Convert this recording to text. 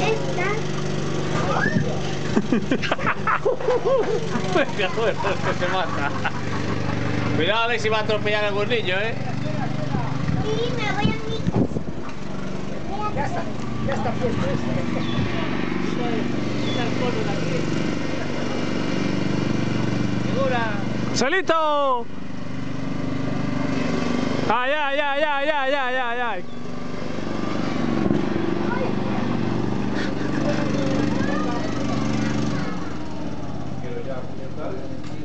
Esta. que se mata. Cuidado Alex si va a atropellar a algún niño, ¿eh? Y me voy a mi casa. Ya está, ya está puesto Segura. ¡Solito! ¡Ah, ya, ya, ya, ya, ya, got it.